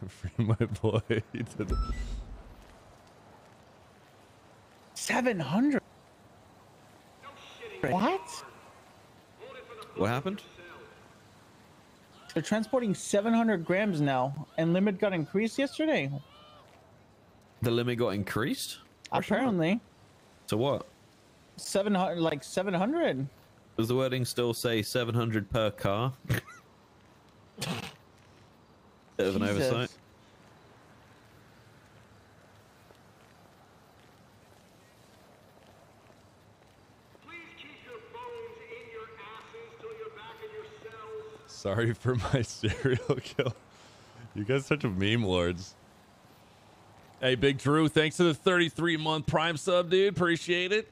Free my boy. He 700. What? What happened? They're transporting 700 grams now, and limit got increased yesterday. The limit got increased? Apparently, To what? 700, like 700. Does the wording still say 700 per car? Bit of an Jesus. oversight. Sorry for my serial kill. You guys such a meme lords. Hey, Big Drew, thanks for the 33 month Prime sub, dude. Appreciate it.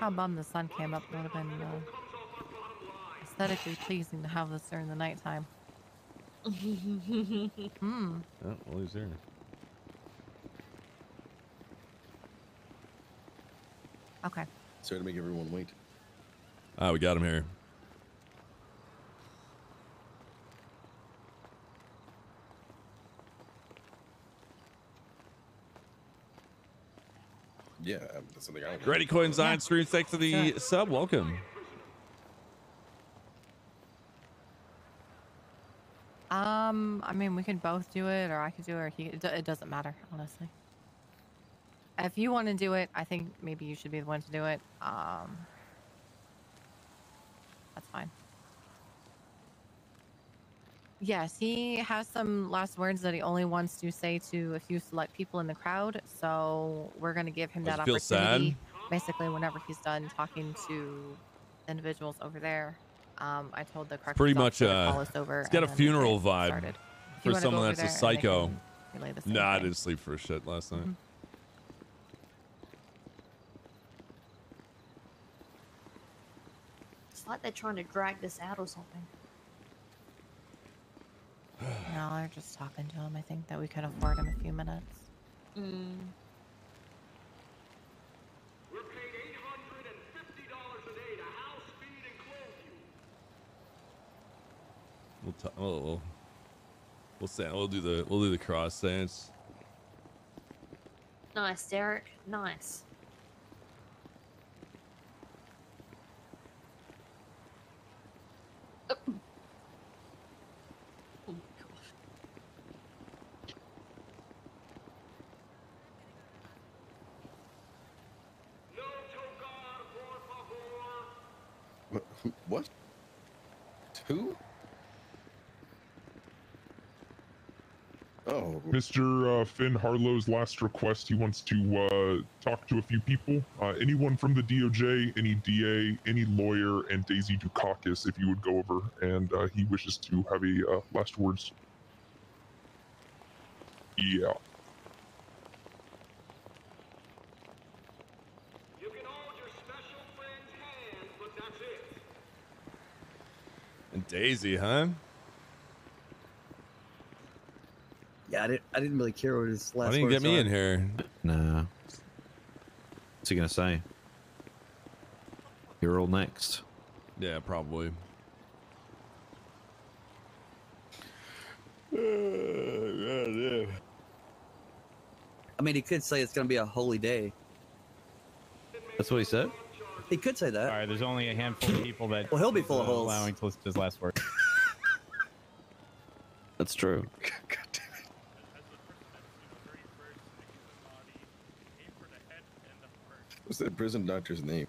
How bummed the sun came up would have been uh, aesthetically pleasing to have this during the nighttime. Hmm. Oh, well, he's here. Okay. Sorry to make everyone wait. Ah, we got him here. Yeah, um, that's something I. Ready Coins on stream. Thanks for the Sure. sub. Welcome. Um, I mean, we could both do it, or I could do it, or he. It, it doesn't matter, honestly. If you want to do it, I think maybe you should be the one to do it. Um, that's fine. Yes, he has some last words that he only wants to say to a few select people in the crowd. So we're gonna give him Does that it feel sad? opportunity. Basically, whenever he's done talking to individuals over there, um, I told the corrections pretty much, to uh, call us over. It's got a funeral vibe started. For someone that's a there and they psycho. can relay the same Nah, I didn't sleep for shit last night. Mhm. It's like they're trying to drag this out or something. No, they're just talking to him. I think that we could afford him a few minutes. Mm. We'll, t- we'll, we'll, we'll say we'll do the we'll do the cross stance. Nice, Derek. Nice. Oh. What? who- Oh, Mr. Uh, Finn Harlow's last request, he wants to uh, talk to a few people. Uh, anyone from the DOJ, any DA, any lawyer, and Daisy Dukakis, if you would go over. And uh, he wishes to have a uh, last words. Yeah. Daisy, huh? Yeah, I didn't. I didn't really care what his last. Why last. didn't get me are. in here? Nah. What's he gonna say? You're all next. Yeah, probably. I mean, he could say it's going to be a holy day. That's what he said. He could say that. All right, there's only a handful of people that. Well, he'll be full of holes. Allowing to list his last word. That's true. God damn it. What's that prison doctor's name?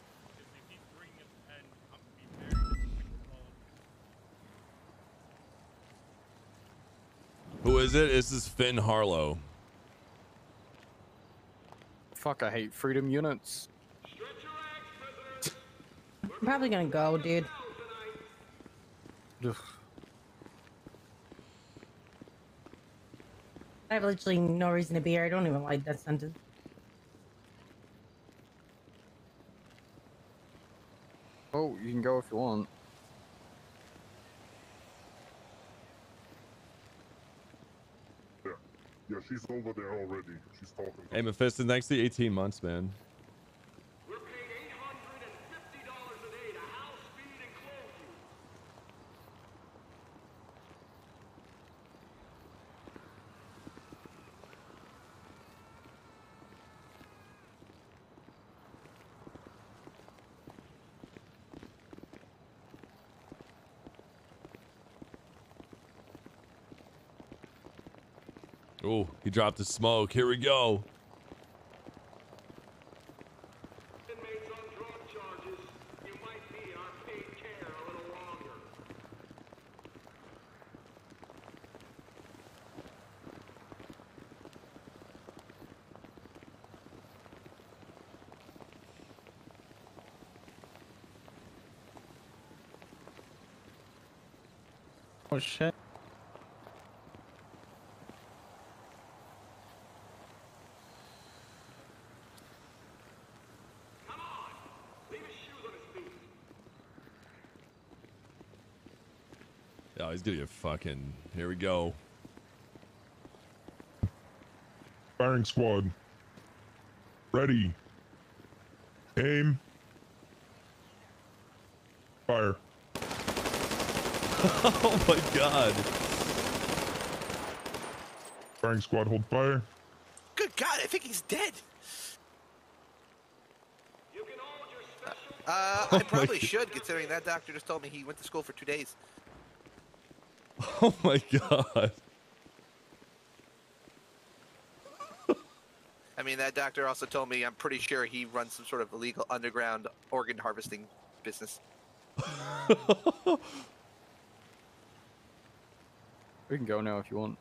Who is it? This is Finn Harlow. Fuck, I hate freedom units. I'm probably gonna go, dude. Ugh. I have literally no reason to be here. I don't even like that sentence. Oh, you can go if you want. Yeah, yeah she's over there already. She's talking. Hey, Mephisto, thanks to the 18 months, man. Oh, he dropped the smoke. Here we go. Oh shit. Oh, he's gonna get fucking. Here we go. Firing squad. Ready. Aim. Fire. oh my god. Firing squad, hold fire. Good God, I think he's dead. Uh, Oh I probably should, considering that doctor just told me he went to school for two days. Oh my god. I mean, that doctor also told me I'm pretty sure he runs some sort of illegal underground organ harvesting business. We can go now if you want.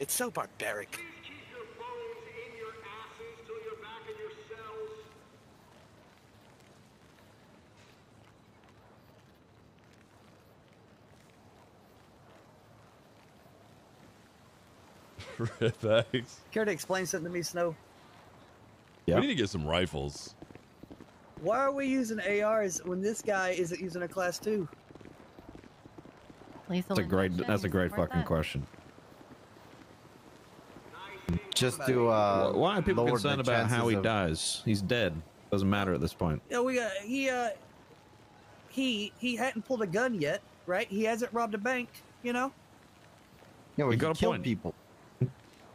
It's so barbaric. Thanks. Care to explain something to me, Snow? We need to get some rifles. Why are we using ARs when this guy isn't using a class two? Lethal That's a great. That's a great fucking that? question. Just to uh, Why- Why are people concerned about how he of- dies? He's dead. Doesn't matter at this point. Yeah, we got he uh, he he hadn't pulled a gun yet, right? He hasn't robbed a bank, you know. Yeah, You we got a killed point. people.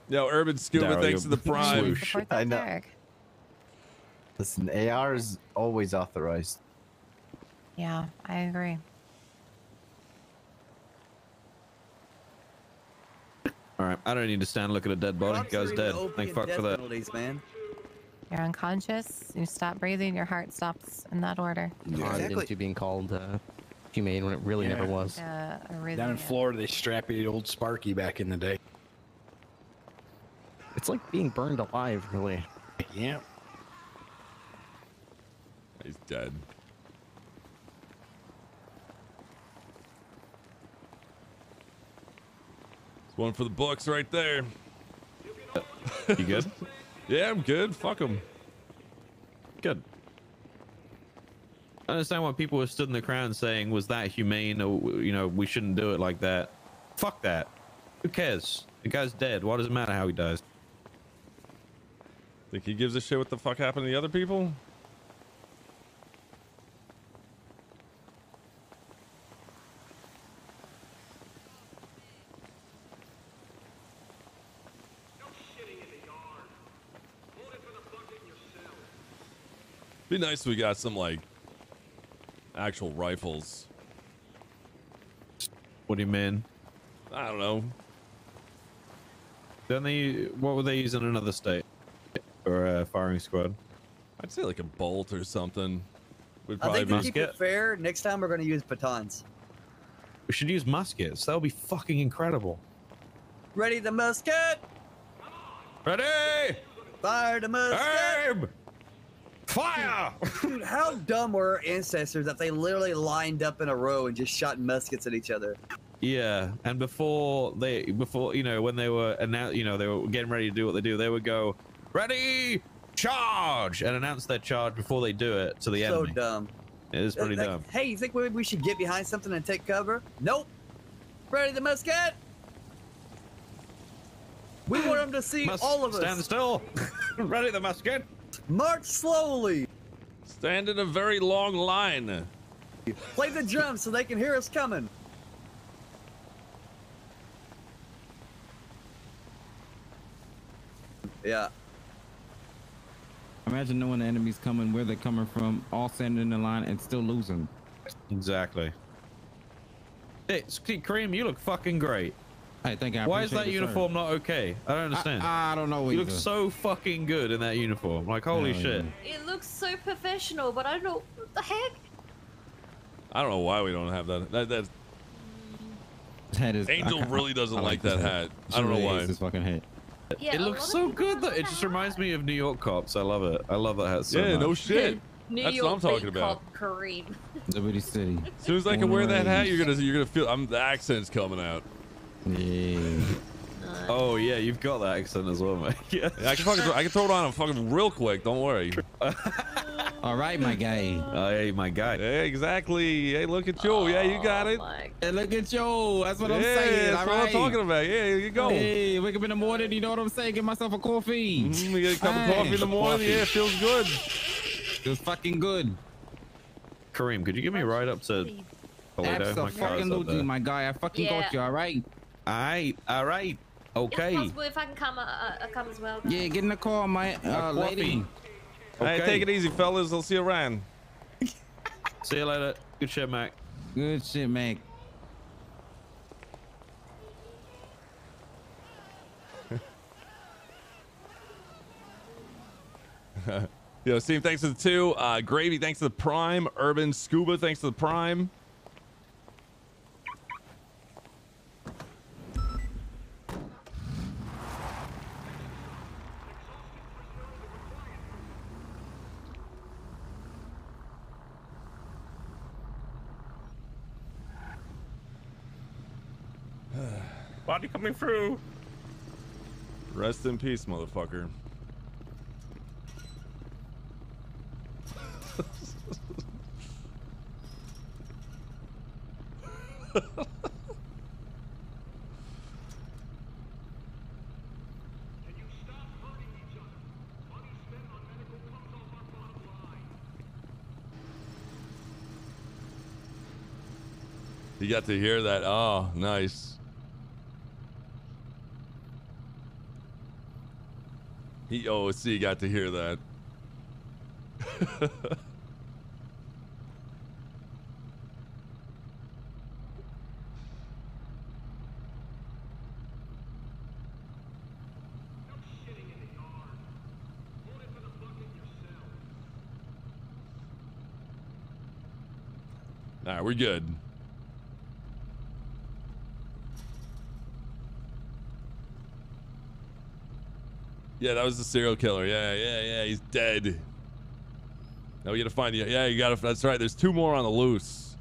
Yo, Urban Scuba, Daryl, thanks to the prime. Swoosh. Support I know. Derek. Listen, AR is always authorized. Yeah, I agree. All right, I don't need to stand and look at a dead body. Guy's dead. the Thank opium fuck for that. penalties, man. You're unconscious. You stop breathing. Your heart stops in that order. Odd Exactly. into being called uh, humane when it really never was. Uh. Down in Florida, they strap you old Sparky back in the day. It's like being burned alive, really. Yeah. He's dead. It's one for the books right there. You good? Yeah, I'm good. Fuck him. Good. I understand why people were stood in the crowd saying, "Was that humane?" or you know, we shouldn't do it like that. Fuck that. Who cares? The guy's dead. Why does it matter how he dies? Think he gives a shit what the fuck happened to the other people? Be nice if we got some like actual rifles. What do you mean? I don't know. Don't they? What were they using in another state? Or a firing squad? I'd say like a bolt or something. We'd I probably think to be keep it fair, next time we're going to use batons. We should use muskets. That would be fucking incredible. Ready the musket! Ready! Fire the musket! Aim! Fire! Dude, how dumb were our ancestors that they literally lined up in a row and just shot muskets at each other? Yeah, and before they, before you know, when they were announce, you know, they were getting ready to do what they do, they would go, "Ready, charge!" and announce their charge before they do it to the so enemy. dumb. It is pretty Like, dumb. Hey, you think we, we should get behind something and take cover? Nope. Ready the musket? We want them to see Must all of us. stand still. Ready the musket. March slowly. Stand in a very long line. Play the drums so they can hear us coming. Yeah. Imagine knowing the enemy's coming, where they're coming from, all standing in the line and still losing. Exactly. Hey, see, Kareem, you look fucking great. Hey, thank you. I Why is that it, sir. uniform not okay? I don't understand. I, I don't know. you look either. so fucking good in that uniform. Like, holy Hell shit. It looks so professional, but I don't know what the heck. I don't know why we don't have that. That, that His head is. Angel I- really doesn't I like this that head. hat. I don't know really why. hates This fucking hat. Yeah, it looks so good though. It just reminds me of New York cops. I love it. I love that hat so yeah, much. no shit. New That's York what I'm talking beat about. cop Kareem. Liberty City. As soon as I can wear that hat, you're gonna you're gonna feel I'm the accent's coming out. Yeah. Oh yeah, you've got that accent as well, mate. Yeah. Yeah, I can fucking I can throw it on fucking real quick. Don't worry. All right, my guy. Oh, hey, my guy. Yeah, exactly. Hey, look at you. Yeah, you got it. Hey, look at you. That's what I'm saying. that's all what I'm talking about. Yeah, here you go. Hey, wake up in the morning. You know what I'm saying? Get myself a coffee. Mm, you get a cup of coffee in the morning. Coffee. Yeah, it feels good. Feels fucking good. Kareem, could you give me a ride up to Toledo? My car's up Absolutely, there. my guy. I fucking Yeah. got you. All right. All right, all right, If okay. possible, if I can come, uh, uh, come as well. Yeah, get in the car, my uh, A lady. Coffee. Hey, take it easy, fellas. I'll see you around. See you later. Good shit, Mac. Good shit, Mac. Yo, Steve, thanks to the two. Uh, Gravy, thanks to the Prime. Urban Scuba, thanks to the Prime. Body coming through. Rest in peace, motherfucker. You got to hear that. Oh, nice. He OC got to hear that. All right, we're good. Yeah, that was the serial killer. Yeah, yeah, yeah. He's dead. Now we gotta find you. Yeah, you gotta. That's right. There's two more on the loose.